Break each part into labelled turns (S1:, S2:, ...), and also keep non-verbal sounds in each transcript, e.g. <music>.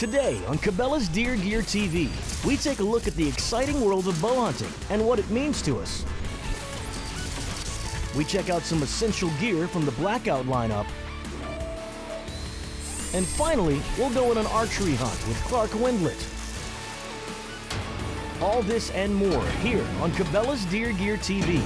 S1: Today on Cabela's Deer Gear TV, we take a look at the exciting world of bow hunting and what it means to us. We check out some essential gear from the Blackout lineup. And finally, we'll go on an archery hunt with Clark Wendlandt. All this and more here on Cabela's Deer Gear TV.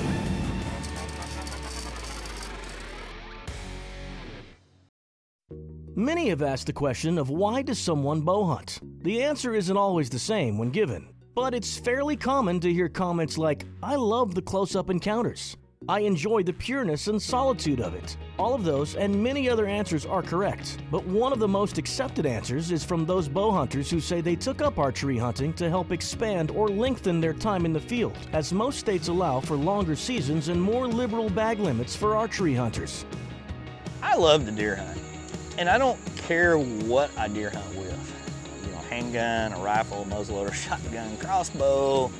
S1: Many have asked the question of why does someone bow hunt? The answer isn't always the same when given, but it's fairly common to hear comments like, I love the close-up encounters. I enjoy the pureness and solitude of it. All of those and many other answers are correct, but one of the most accepted answers is from those bow hunters who say they took up archery hunting to help expand or lengthen their time in the field, as most states allow for longer seasons and more liberal bag limits for archery hunters.
S2: I love the deer hunt, and I don't care what I deer hunt with. You know, handgun, a rifle, a muzzleloader, <laughs> shotgun, crossbow,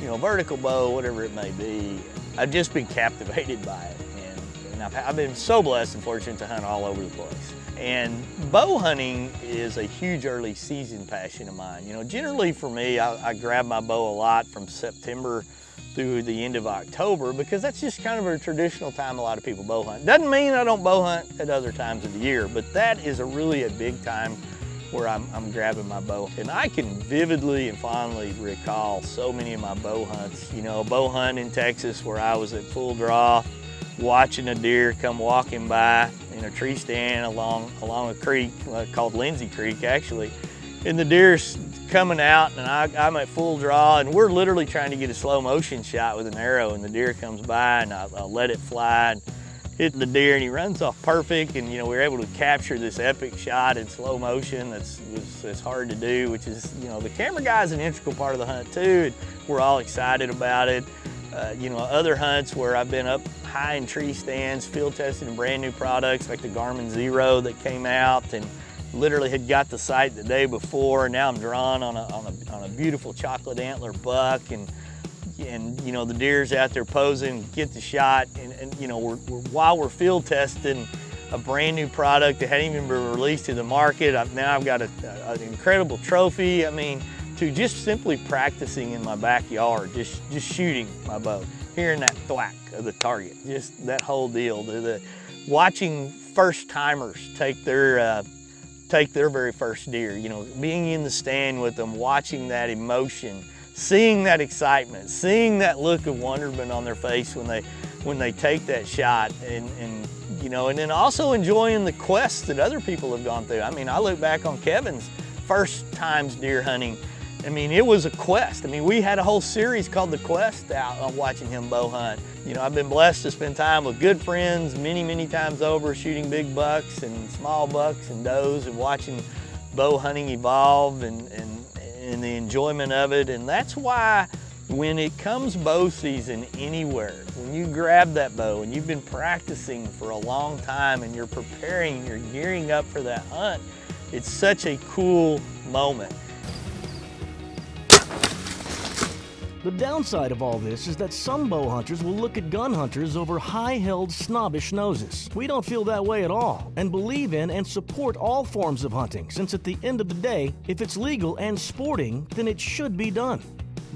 S2: you know, vertical bow, whatever it may be. I've just been <laughs> captivated by it. And, and I've, I've been so blessed and fortunate to hunt all over the place. And bow hunting is a huge early season passion of mine. You know, generally for me, I, I grab my bow a lot from September through the end of October because that's just kind of a traditional time a lot of people bow hunt. Doesn't mean I don't bow hunt at other times of the year, but that is a really a big time where I'm, I'm, grabbing my bow. And I can vividly and fondly recall so many of my bow hunts. You know, a bow hunt in Texas where I was at full draw, watching a deer come walking by in a tree stand along, along a creek uh, called Lindsay Creek actually. And the deer's coming out and I, am at full draw and we're literally trying to get a slow motion shot with an arrow and the deer comes by and I, I let it fly. And, hit the deer and he runs off perfect and you know we are able to capture this epic shot in slow motion that's was, hard to do which is you know the camera guy is an integral part of the hunt too and we're all excited about it uh, you know other hunts where I've been up high in tree stands field testing brand new products like the Garmin Xero that came out and literally had got the sight the day before and now I'm drawn on a, on a, on a beautiful chocolate antler buck and and you know the deer's out there posing, get the shot, and, and you know we're, we're, while we're field testing a brand new product that hadn't even been released to the market. I've, now I've got a, a, an incredible trophy. I mean, to just simply practicing in my backyard, just just shooting my bow, hearing that thwack of the target, just that whole deal. The, the watching first timers take their uh, take their very first deer. You know, being in the stand with them, watching that emotion seeing that excitement, seeing that look of wonderment on their face when they when they take that shot and, and you know, and then also enjoying the quest that other people have gone through. I mean, I look back on Kevin's first times deer hunting. I mean, it was a quest. I mean, we had a whole series called The Quest out on watching him bow hunt. You know, I've been blessed to spend time with good friends many, many times over shooting big bucks and small bucks and does and watching bow hunting evolve and, and and the enjoyment of it. And that's why when it comes bow season anywhere, when you grab that bow and you've been practicing for a long time and you're preparing, you're gearing up for that hunt, it's such a cool moment.
S1: The downside of all this is that some bow hunters will look at gun hunters over high-held snobbish noses. We don't feel that way at all and believe in and support all forms of hunting since at the end of the day, if it's legal and sporting, then it should be done.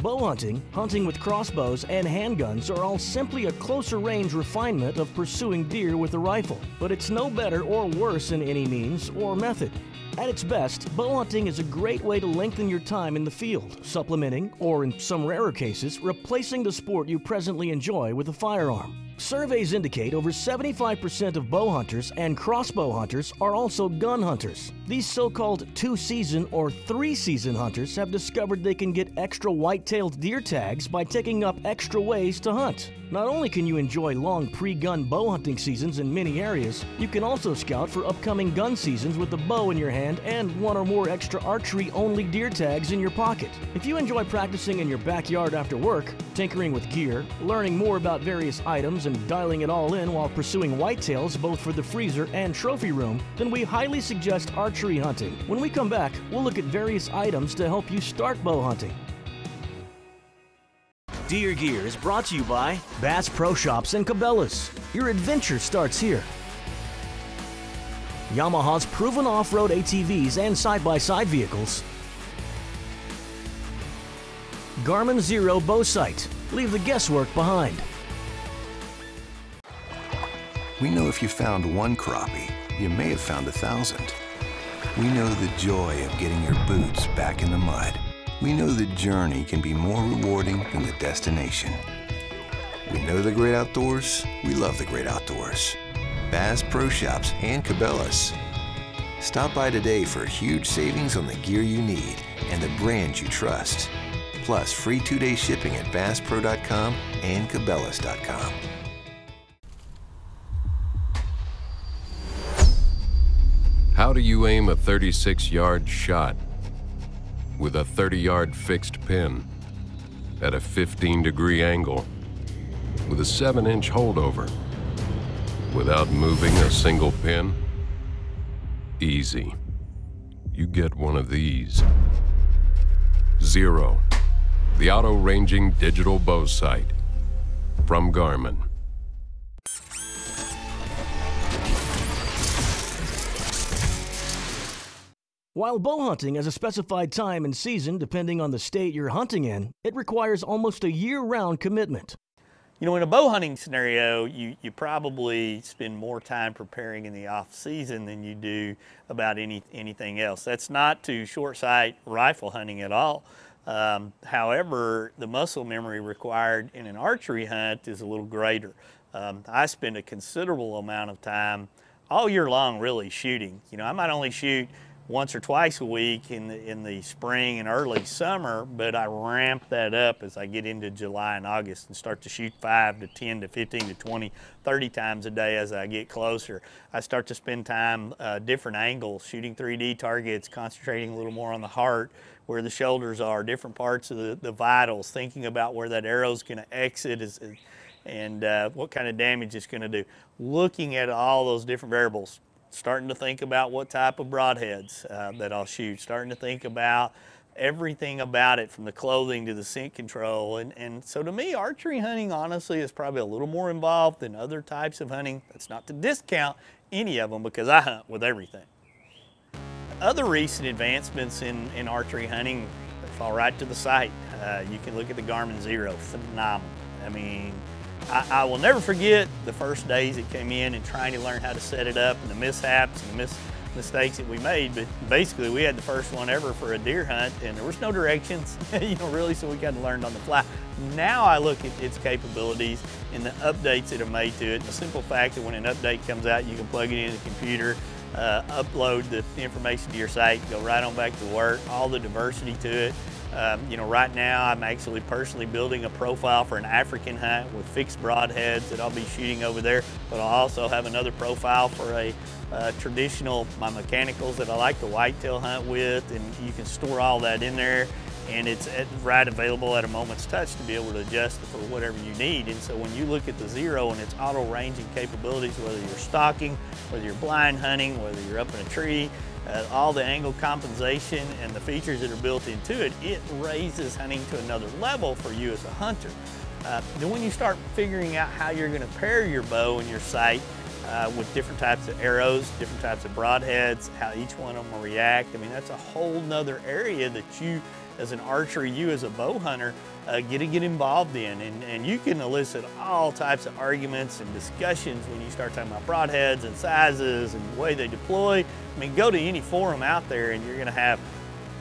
S1: Bow hunting, hunting with crossbows, and handguns are all simply a closer range refinement of pursuing deer with a rifle, but it's no better or worse in any means or method. At its best, bow hunting is a great way to lengthen your time in the field, supplementing, or in some rarer cases, replacing the sport you presently enjoy with a firearm. Surveys indicate over 75% of bow hunters and crossbow hunters are also gun hunters. These so-called two-season or three-season hunters have discovered they can get extra white-tailed deer tags by taking up extra ways to hunt. Not only can you enjoy long pre-gun bow hunting seasons in many areas, you can also scout for upcoming gun seasons with a bow in your hand and one or more extra archery-only deer tags in your pocket. If you enjoy practicing in your backyard after work, tinkering with gear, learning more about various items, and dialing it all in while pursuing whitetails both for the freezer and trophy room, then we highly suggest archery hunting. When we come back, we'll look at various items to help you start bow hunting. Deer Gear is brought to you by Bass Pro Shops and Cabela's. Your adventure starts here. Yamaha's proven off-road ATVs and side-by-side vehicles, Garmin Xero bow sight. Leave the guesswork behind.
S3: We know if you found one crappie, you may have found a thousand. We know the joy of getting your boots back in the mud. We know the journey can be more rewarding than the destination. We know the great outdoors. We love the great outdoors. Bass Pro Shops and Cabela's. Stop by today for huge savings on the gear you need and the brands you trust. Plus, free two-day shipping at BassPro.com and Cabela's.com.
S4: How do you aim a 36-yard shot with a 30-yard fixed pin at a 15-degree angle with a 7-inch holdover without moving a single pin? Easy. You get one of these. Xero. the auto-ranging digital bow sight from Garmin.
S1: While bow hunting has a specified time and season depending on the state you're hunting in, it requires almost a year-round commitment.
S2: You know, in a bow hunting scenario, you, you probably spend more time preparing in the off season than you do about any, anything else. That's not to short sight rifle hunting at all. Um, however, the muscle memory required in an archery hunt is a little greater. Um, I spend a considerable amount of time all year long really shooting. You know, I might only shoot once or twice a week in the, in the spring and early summer, but I ramp that up as I get into July and August and start to shoot 5 to 10 to 15 to 20, 30 times a day as I get closer. I start to spend time uh, different angles, shooting 3D targets, concentrating a little more on the heart, where the shoulders are, different parts of the, the vitals, thinking about where that arrow is going to exit is, and uh, what kind of damage it's going to do. Looking at all those different variables, starting to think about what type of broadheads uh, that I'll shoot, starting to think about everything about it from the clothing to the scent control. And, and so to me, archery hunting honestly is probably a little more involved than other types of hunting. That's not to discount any of them because I hunt with everything. Other recent advancements in, in archery hunting fall right to the sight. Uh, you can look at the Garmin Xero, phenomenal. I mean, I, I, will never forget the first days it came in and trying to learn how to set it up and the mishaps and the mis mistakes that we made. But basically, we had the first one ever for a deer hunt, and there was no directions, <laughs> you know, really, so we kind of learned on the fly. Now I look at its capabilities and the updates that are made to it. The simple fact that when an update comes out, you can plug it into the computer, uh, upload the information to your sight, go right on back to work, all the diversity to it. Um, you know, right now I'm actually personally building a profile for an African hunt with fixed broadheads that I'll be shooting over there, but I'll also have another profile for a uh, traditional, my mechanicals that I like to whitetail hunt with, and you can store all that in there and it's right available at a moment's touch to be able to adjust for whatever you need. And so when you look at the Xero and its auto ranging capabilities, whether you're stalking, whether you're blind hunting, whether you're up in a tree, uh, all the angle compensation and the features that are built into it, it raises hunting to another level for you as a hunter. Uh, then when you start figuring out how you're going to pair your bow and your sight uh, with different types of arrows, different types of broadheads, how each one of them will react, I mean, that's a whole nother area that you as an archer, you as a bow hunter, uh, get to get involved in. And, and you can elicit all types of arguments and discussions when you start talking about broadheads and sizes and the way they deploy. I mean, go to any forum out there and you're going to have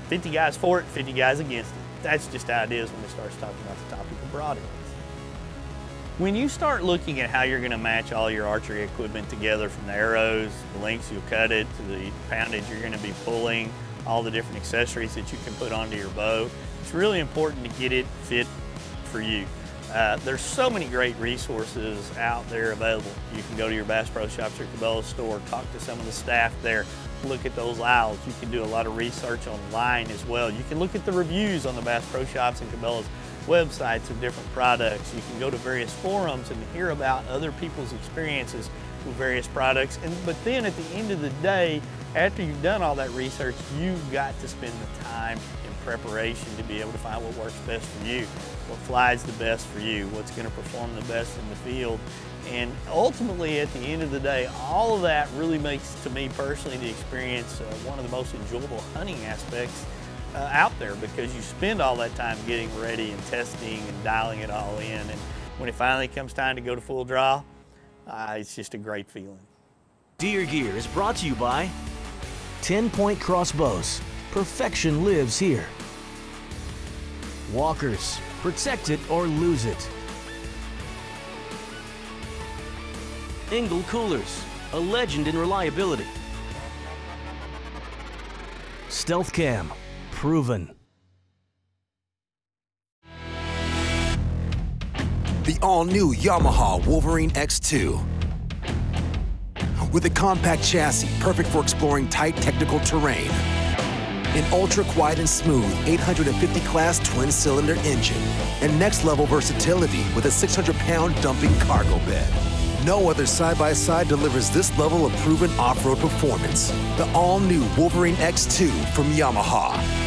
S2: 50 guys for it, 50 guys against it. That's just how it is when it starts talking about the topic of broadheads. When you start looking at how you're going to match all your archery equipment together from the arrows, the lengths you'll cut it, to the poundage you're going to be pulling, all the different accessories that you can put onto your bow, it's really important to get it fit for you. Uh, there's so many great resources out there available. You can go to your Bass Pro Shops or Cabela's store, talk to some of the staff there, look at those aisles. You can do a lot of research online as well. You can look at the reviews on the Bass Pro Shops and Cabela's websites of different products. You can go to various forums and hear about other people's experiences with various products. And But then at the end of the day, after you've done all that research, you've got to spend the time preparation to be able to find what works best for you, what flies the best for you, what's going to perform the best in the field. And ultimately, at the end of the day, all of that really makes, to me personally, the experience uh, one of the most enjoyable hunting aspects uh, out there because you spend all that time getting ready and testing and dialing it all in. And when it finally comes time to go to full draw, uh, it's just a great feeling.
S1: Deer Gear is brought to you by 10 Point Crossbows. Perfection lives here. Walkers. Protect it or lose it. Engel Coolers. A legend in reliability. Stealth Cam. Proven.
S5: The all-new Yamaha Wolverine X2. With a compact chassis perfect for exploring tight technical terrain. An ultra quiet and smooth 850 class twin cylinder engine. And next level versatility with a 600 pound dumping cargo bed. No other side by side delivers this level of proven off road performance. The all new Wolverine X2 from Yamaha.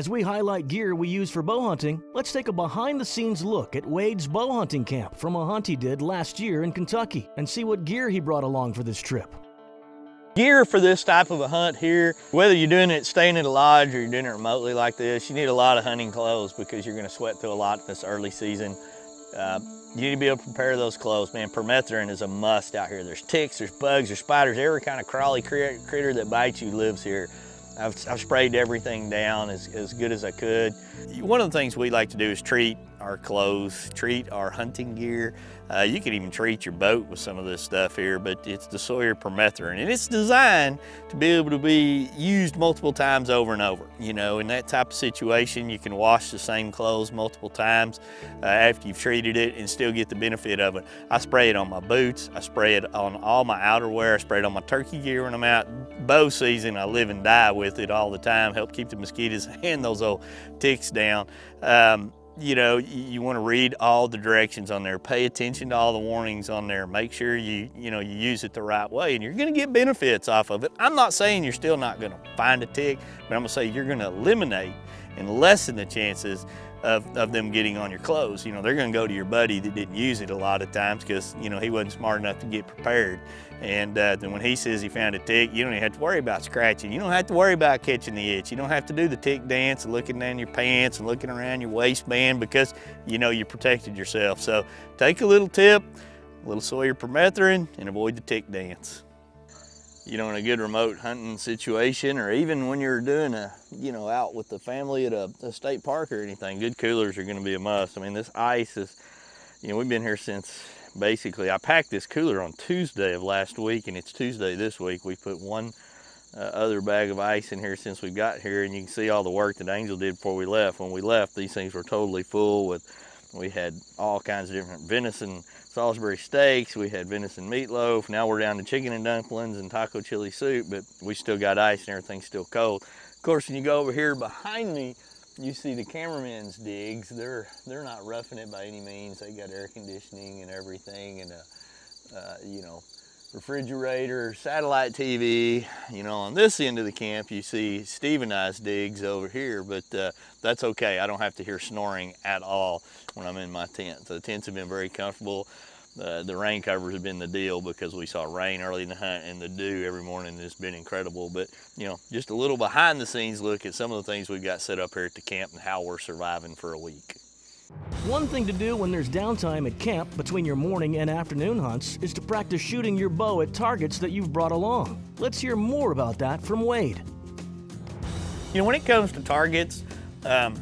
S1: As we highlight gear we use for bow hunting, let's take a behind the scenes look at Wade's bow hunting camp from a hunt he did last year in Kentucky and see what gear he brought along for this trip.
S2: Gear for this type of a hunt here, whether you're doing it staying at a lodge or you're doing it remotely like this, you need a lot of hunting clothes because you're gonna sweat through a lot this early season. Uh, you need to be able to prepare those clothes, man. Permethrin is a must out here. There's ticks, there's bugs, there's spiders, every kind of crawly critter that bites you lives here. I've, I've sprayed everything down as, as good as I could. One of the things we like to do is treat our clothes, treat our hunting gear. Uh, you can even treat your boat with some of this stuff here, but it's the Sawyer permethrin, and it's designed to be able to be used multiple times over and over. You know, in that type of situation, you can wash the same clothes multiple times uh, after you've treated it and still get the benefit of it. I spray it on my boots, I spray it on all my outerwear, I spray it on my turkey gear when I'm out bow season. I live and die with it all the time, help keep the mosquitoes <laughs> and those old ticks down. Um, you know, you, want to read all the directions on there, pay attention to all the warnings on there, make sure you, you know, you use it the right way and you're going to get benefits off of it. I'm not saying you're still not going to find a tick, but I'm going to say you're going to eliminate and lessen the chances of, of them getting on your clothes. You know, they're going to go to your buddy that didn't use it a lot of times because, you know, he wasn't smart enough to get prepared. And uh, then when he says he found a tick, you don't even have to worry about scratching. You don't have to worry about catching the itch. You don't have to do the tick dance and looking down your pants and looking around your waistband because you know you protected yourself. So take a little tip, a little Sawyer permethrin, and avoid the tick dance. You know, in a good remote hunting situation, or even when you're doing a, you know, out with the family at a, a state park or anything, good coolers are gonna be a must. I mean, this ice is, you know, we've been here since basically. I packed this cooler on Tuesday of last week and it's Tuesday this week. We put one uh, other bag of ice in here since we got here and you can see all the work that Angel did before we left. When we left, these things were totally full with, we had all kinds of different venison Salisbury steaks, we had venison meatloaf. Now we're down to chicken and dumplings and taco chili soup, but we still got ice and everything's still cold. Of course, when you go over here behind me, you see the cameraman's digs. They're they're not roughing it by any means. They got air conditioning and everything, and a, uh, you know, refrigerator, satellite TV. You know, on this end of the camp, you see Steve and I's digs over here, but uh, that's okay. I don't have to hear snoring at all when I'm in my tent. So the tents have been very comfortable. Uh, the rain covers have been the deal because we saw rain early in the hunt and the dew every morning has been incredible. But, you know, just a little behind the scenes look at some of the things we've got set up here at the camp and how we're surviving for a week.
S1: One thing to do when there's downtime at camp between your morning and afternoon hunts is to practice shooting your bow at targets that you've brought along. Let's hear more about that from Wade.
S2: You know, when it comes to targets, um,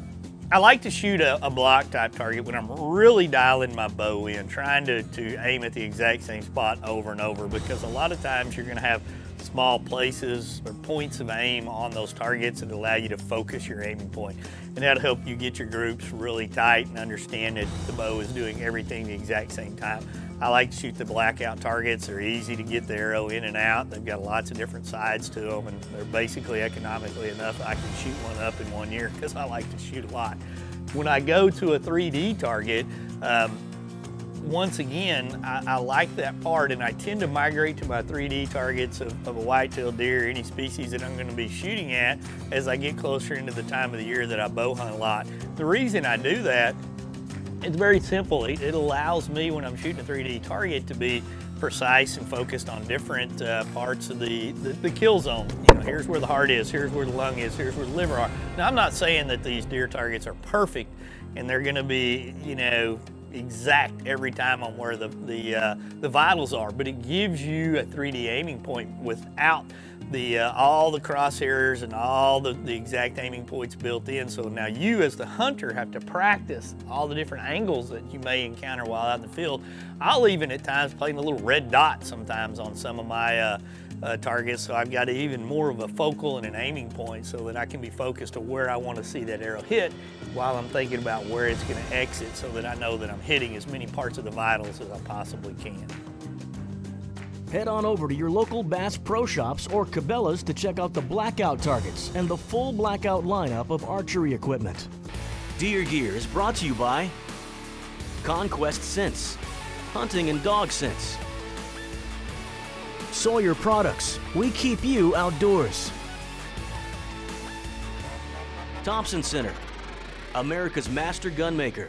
S2: I like to shoot a, a, block type target when I'm really dialing my bow in, trying to, to aim at the exact same spot over and over because a lot of times you're gonna have small places or points of aim on those targets that allow you to focus your aiming point. And that'll help you get your groups really tight and understand that the bow is doing everything the exact same time. I like to shoot the blackout targets. They're easy to get the arrow in and out. They've got lots of different sides to them and they're basically economically enough I can shoot one up in one year because I like to shoot a lot. When I go to a 3D target, um, once again, I, I, like that part and I tend to migrate to my 3D targets of, of a white-tailed deer, any species that I'm gonna be shooting at as I get closer into the time of the year that I bow hunt a lot. The reason I do that, it's very simple. It, it allows me when I'm shooting a 3D target to be precise and focused on different uh, parts of the, the, the, kill zone. You know, here's where the heart is, here's where the lung is, here's where the liver are. Now, I'm not saying that these deer targets are perfect and they're gonna be, you know, exact every time on where the, the, uh, the vitals are, but it gives you a 3D aiming point without the uh, all the crosshairs and all the, the exact aiming points built in. So now you as the hunter have to practice all the different angles that you may encounter while out in the field. I'll even at times play in a little red dot sometimes on some of my uh, uh, targets. So I've got even more of a focal and an aiming point so that I can be focused to where I want to see that arrow hit while I'm thinking about where it's going to exit so that I know that I'm hitting as many parts of the vitals as I possibly can.
S1: Head on over to your local Bass Pro Shops or Cabela's to check out the blackout targets and the full blackout lineup of archery equipment. Deer Gear is brought to you by Conquest Scents, Hunting and Dog Scents, Sawyer Products. We keep you outdoors. Thompson Center, America's master gunmaker.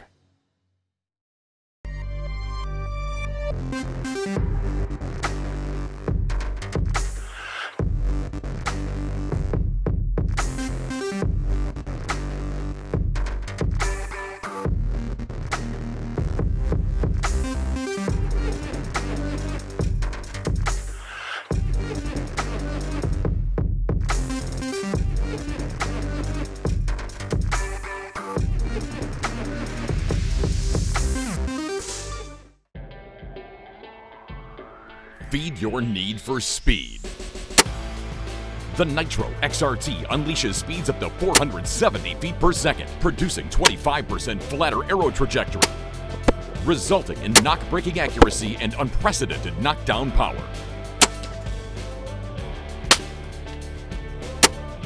S6: Feed your need for speed. The Nitro XRT unleashes speeds up to 470 feet per second, producing 25% flatter arrow trajectory, resulting in knock-breaking accuracy and unprecedented knockdown power.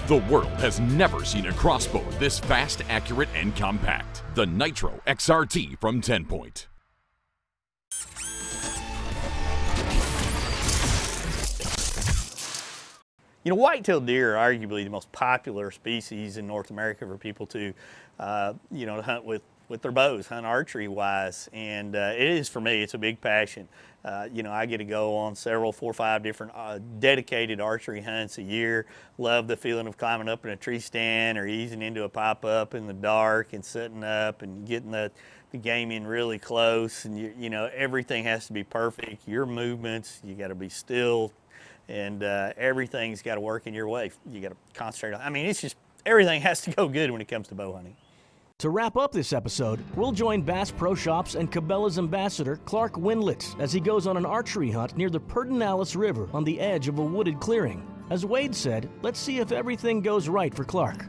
S6: The world has never seen a crossbow this fast, accurate, and compact. The Nitro XRT from 10 Point.
S2: You know, white-tailed deer are arguably the most popular species in North America for people to, uh, you know, to hunt with with their bows, hunt archery wise, and uh, it is for me. It's a big passion. Uh, you know, I get to go on several, four or five different uh, dedicated archery hunts a year. Love the feeling of climbing up in a tree stand or easing into a pop up in the dark and setting up and getting the, the game in really close. And you, you know, everything has to be perfect. Your movements, you got to be still, and uh, everything's got to work in your way. You got to concentrate on. I mean, it's just everything has to go good when it comes to bow hunting.
S1: To wrap up this episode, we'll join Bass Pro Shops and Cabela's ambassador Clark Wendlandt as he goes on an archery hunt near the Pedernales River on the edge of a wooded clearing. As Wade said, let's see if everything goes right for Clark.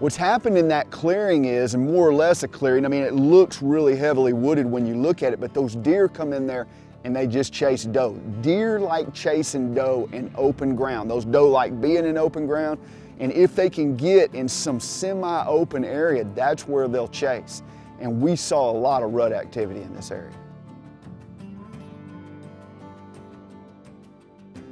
S7: What's happened in that clearing is, and more or less a clearing, I mean, it looks really heavily wooded when you look at it, but those deer come in there and they just chase doe. Deer like chasing doe in open ground. Those doe like being in open ground. And if they can get in some semi-open area, that's where they'll chase. And we saw a lot of rut activity in this area.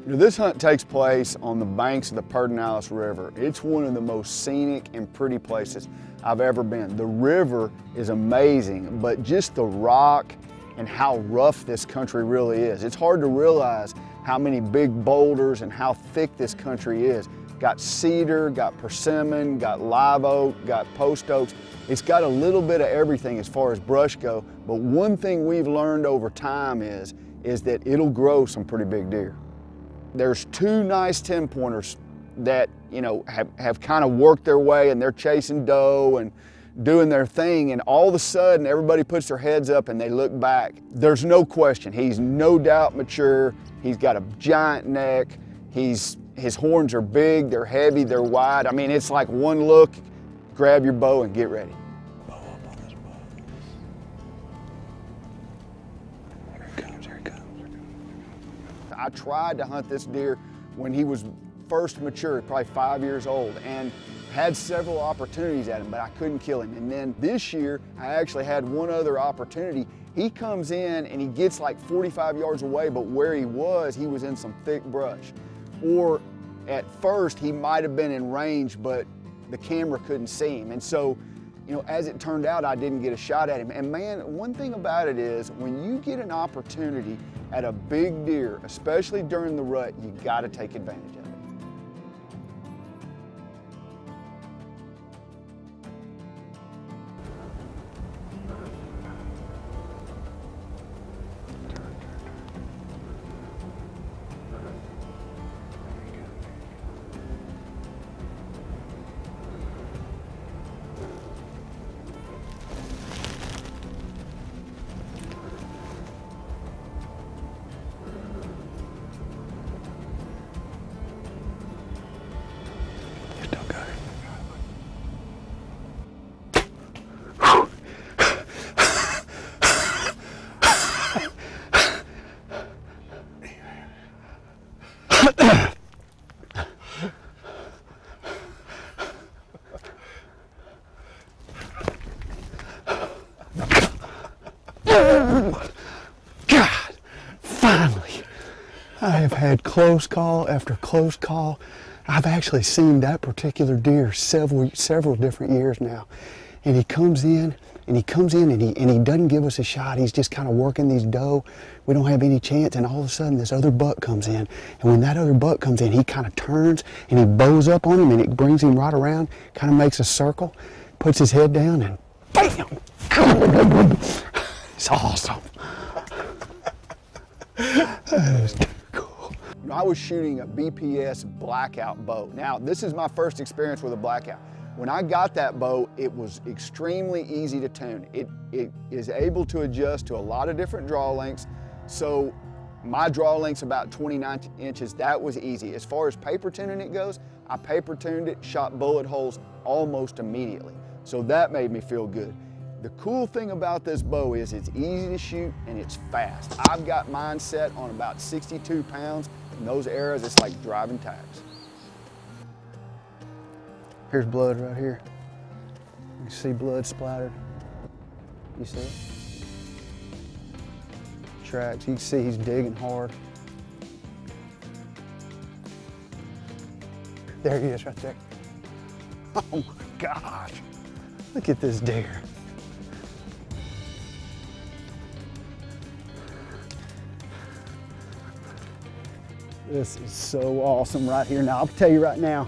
S7: This hunt takes place on the banks of the Pedernales River. It's one of the most scenic and pretty places I've ever been. The river is amazing, but just the rock and how rough this country really is. It's hard to realize how many big boulders and how thick this country is. Got cedar, got persimmon, got live oak, got post oaks. It's got a little bit of everything as far as brush go, but one thing we've learned over time is, is that it'll grow some pretty big deer. There's two nice 10 pointers that, you know, have, have kind of worked their way and they're chasing doe and doing their thing, and all of a sudden everybody puts their heads up and they look back. There's no question, he's no doubt mature. He's got a giant neck. He's, his horns are big, they're heavy, they're wide. I mean, it's like one look, grab your bow and get ready. Bow up on this bow. Here he comes, here he comes. I tried to hunt this deer when he was first mature, probably five years old, and had several opportunities at him, but I couldn't kill him. And then this year, I actually had one other opportunity. He comes in and he gets like 45 yards away, but where he was, he was in some thick brush. Or at first, he might have been in range, but the camera couldn't see him. And so, you know, as it turned out, I didn't get a shot at him. And man, one thing about it is when you get an opportunity at a big deer, especially during the rut, you gotta take advantage of it. God, finally. I have had close call after close call. I've actually seen that particular deer several several different years now. And he comes in and he comes in and he and he doesn't give us a shot. He's just kind of working these doe. We don't have any chance and all of a sudden this other buck comes in. And when that other buck comes in, he kind of turns and he bows up on him and it brings him right around, kind of makes a circle, puts his head down and bam! It's awesome. I was shooting a BPS blackout bow. Now, this is my first experience with a blackout. When I got that bow, it was extremely easy to tune. It, it is able to adjust to a lot of different draw lengths. So my draw length's about 29 inches. That was easy. As far as paper tuning it goes, I paper tuned it, shot bullet holes almost immediately. So that made me feel good. The cool thing about this bow is it's easy to shoot and it's fast. I've got mine set on about 62 pounds and those arrows, it's like driving tires. Here's blood right here. You can see blood splattered. You see it? Tracks, you can see he's digging hard. There he is right there. <laughs> Oh my gosh. Look at this deer. This is so awesome right here. Now, I'll tell you right now,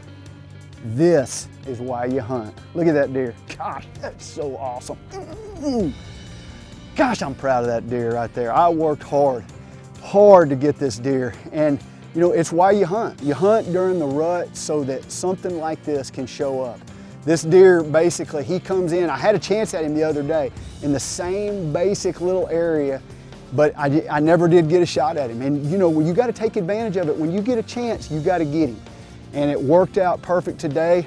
S7: this is why you hunt. Look at that deer. Gosh, that's so awesome. Mm. Gosh, I'm proud of that deer right there. I worked hard, hard to get this deer. And you know, it's why you hunt. You hunt during the rut so that something like this can show up. This deer, basically, he comes in. I had a chance at him the other day in the same basic little area but I, I never did get a shot at him. And you know, you got to take advantage of it. When you get a chance, you got to get him. And it worked out perfect today.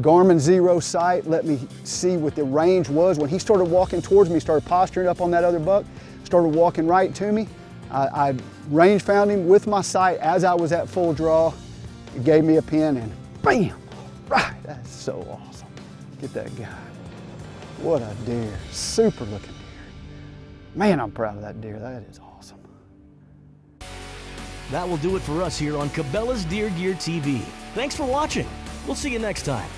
S7: Garmin Xero Sight let me see what the range was. When he started walking towards me, started posturing up on that other buck, started walking right to me. I, I range found him with my sight as I was at full draw. It gave me a pin and bam, right. That's so awesome. Get that guy. What a deer, super looking. Man, I'm proud of that deer. That is awesome.
S1: That will do it for us here on Cabela's Deer Gear TV. Thanks for watching. We'll see you next time.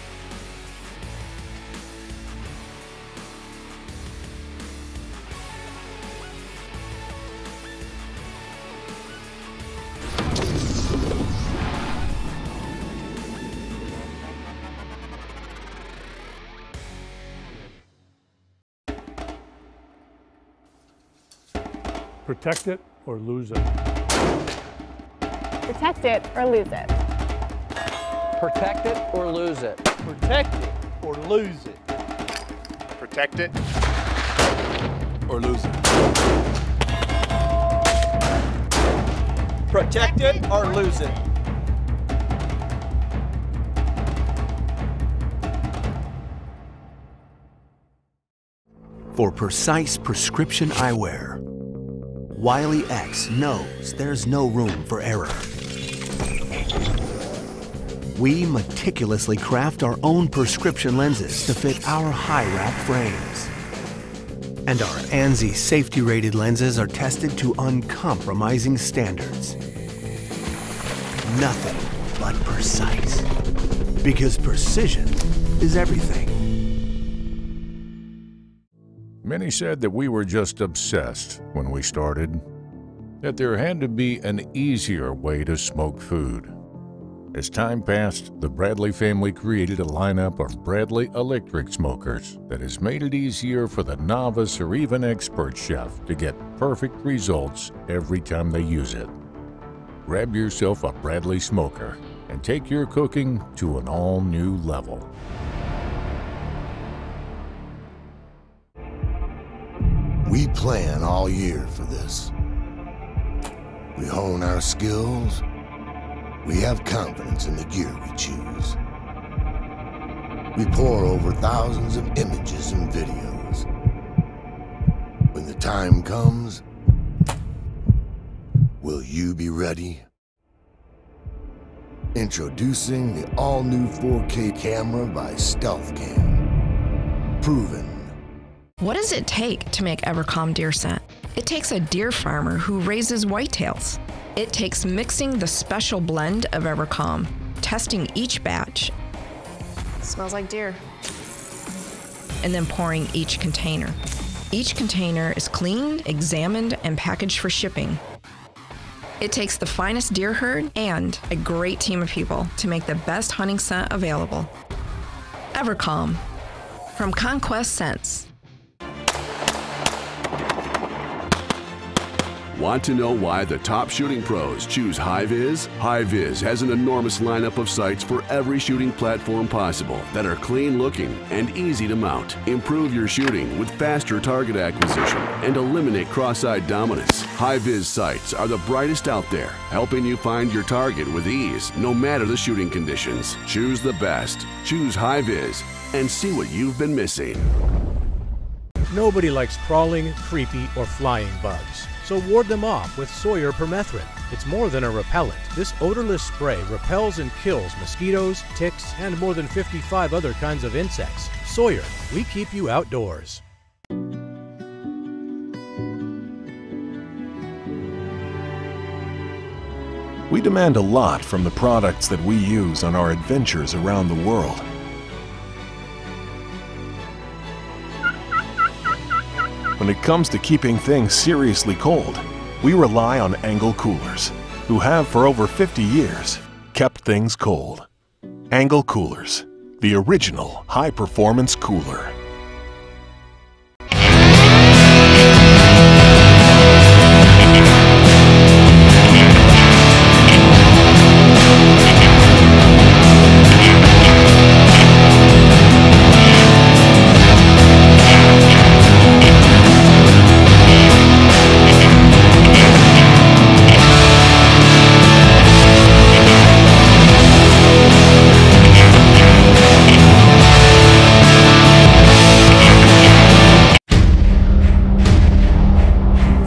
S8: Protect it or lose it.
S9: Protect it or lose it.
S10: Protect it or lose it.
S11: Protect it or lose it.
S12: Protect it
S11: or lose it.
S13: Protect it or lose it.
S9: For precise prescription eyewear, Wiley X knows there's no room for error. We meticulously craft our own prescription lenses to fit our high-wrap frames. And our ANSI safety-rated lenses are tested to uncompromising standards. Nothing but precise. Because precision is everything.
S13: Many said that we were just obsessed when we started, that there had to be an easier way to smoke food. As time passed, the Bradley family created a lineup of Bradley electric smokers that has made it easier for the novice or even expert chef to get perfect results every time they use it. Grab yourself a Bradley smoker and take your cooking to an all new level.
S14: We plan all year for this. We hone our skills. We have confidence in the gear we choose. We pour over thousands of images and videos. When the time comes, will you be ready? Introducing the all-new 4K camera by StealthCam. Proven
S15: what does it take to make Evercalm deer scent? It takes a deer farmer who raises whitetails. It takes mixing the special blend of Evercalm, testing each batch.
S16: Smells like deer.
S15: And then pouring each container. Each container is cleaned, examined, and packaged for shipping. It takes the finest deer herd and a great team of people to make the best hunting scent available. Evercalm from Conquest Scents.
S17: Want to know why the top shooting pros choose HiViz? HiViz has an enormous lineup of sights for every shooting platform possible that are clean looking and easy to mount. Improve your shooting with faster target acquisition and eliminate cross-eyed dominance. HiViz sights are the brightest out there, helping you find your target with ease no matter the shooting conditions. Choose the best. Choose HiViz and see what you've been missing.
S18: Nobody likes crawling, creepy, or flying bugs so ward them off with Sawyer permethrin. It's more than a repellent. This odorless spray repels and kills mosquitoes, ticks, and more than 55 other kinds of insects. Sawyer, we keep you outdoors.
S19: We demand a lot from the products that we use on our adventures around the world. When it comes to keeping things seriously cold, we rely on Engel Coolers, who have for over 50 years kept things cold. Engel Coolers, the original high-performance cooler.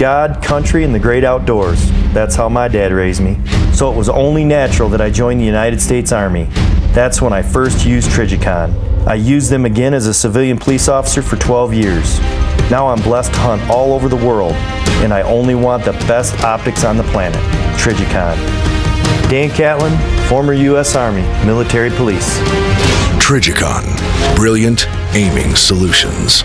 S20: God, country, and the great outdoors. That's how my dad raised me. So it was only natural that I joined the United States Army. That's when I first used Trijicon. I used them again as a civilian police officer for 12 years. Now I'm blessed to hunt all over the world, and I only want the best optics on the planet, Trijicon. Dan Catlin, former U.S. Army, military police.
S21: Trijicon, Brilliant aiming solutions.